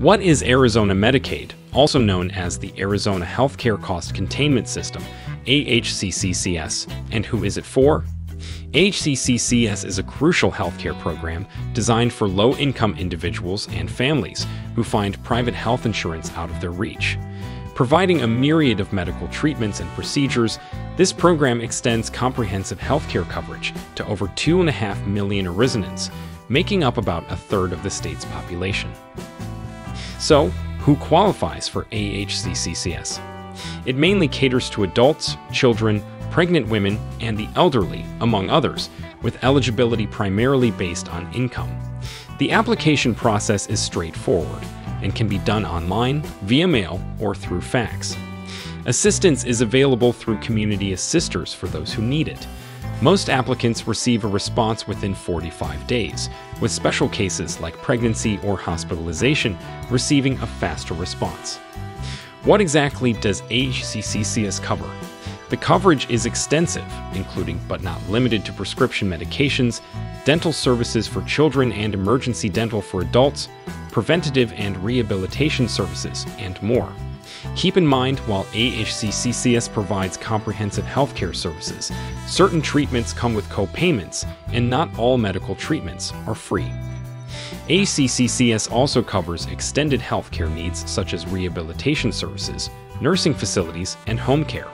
What is Arizona Medicaid, also known as the Arizona Healthcare Cost Containment System, AHCCCS, and who is it for? AHCCCS is a crucial healthcare program designed for low-income individuals and families who find private health insurance out of their reach. Providing a myriad of medical treatments and procedures, this program extends comprehensive healthcare coverage to over 2.5 million Arizonans, making up about a third of the state's population. So, who qualifies for AHCCCS? It mainly caters to adults, children, pregnant women, and the elderly, among others, with eligibility primarily based on income. The application process is straightforward and can be done online, via mail, or through fax. Assistance is available through community assisters for those who need it. Most applicants receive a response within 45 days, with special cases like pregnancy or hospitalization receiving a faster response. What exactly does AHCCCS cover? The coverage is extensive, including but not limited to prescription medications, dental services for children and emergency dental for adults, preventative and rehabilitation services, and more. Keep in mind, while AHCCCS provides comprehensive healthcare services, certain treatments come with co-payments, and not all medical treatments are free. AHCCCS also covers extended healthcare needs such as rehabilitation services, nursing facilities, and home care.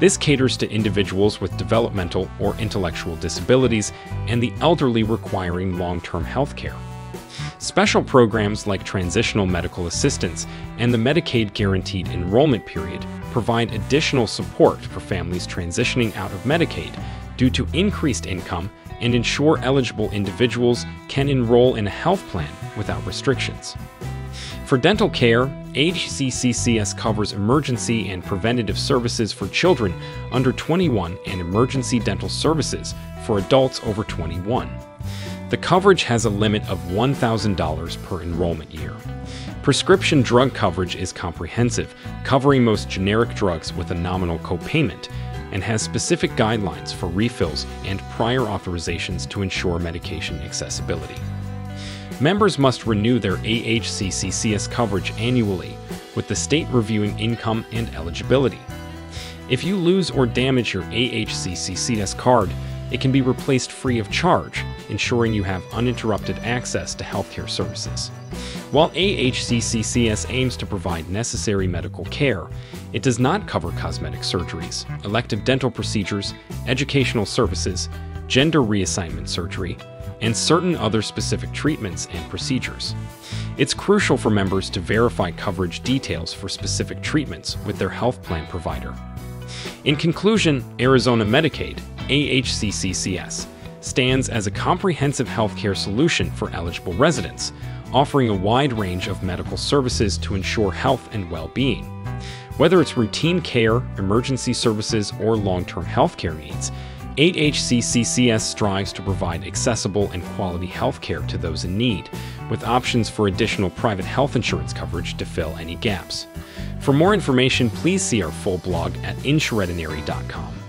This caters to individuals with developmental or intellectual disabilities and the elderly requiring long-term health care. Special programs like transitional medical assistance and the Medicaid Guaranteed Enrollment Period provide additional support for families transitioning out of Medicaid due to increased income and ensure eligible individuals can enroll in a health plan without restrictions. For dental care, AHCCCS covers emergency and preventative services for children under 21 and emergency dental services for adults over 21. The coverage has a limit of $1,000 per enrollment year. Prescription drug coverage is comprehensive, covering most generic drugs with a nominal copayment, and has specific guidelines for refills and prior authorizations to ensure medication accessibility. Members must renew their AHCCCS coverage annually, with the state reviewing income and eligibility. If you lose or damage your AHCCCS card, it can be replaced free of charge, ensuring you have uninterrupted access to healthcare services. While AHCCCS aims to provide necessary medical care, it does not cover cosmetic surgeries, elective dental procedures, educational services, gender reassignment surgery, and certain other specific treatments and procedures. It's crucial for members to verify coverage details for specific treatments with their health plan provider. In conclusion, Arizona Medicaid, AHCCCS, stands as a comprehensive healthcare solution for eligible residents, offering a wide range of medical services to ensure health and well-being. Whether it's routine care, emergency services, or long-term healthcare needs, AHCCCS strives to provide accessible and quality healthcare to those in need, with options for additional private health insurance coverage to fill any gaps. For more information, please see our full blog at insurdinary.com.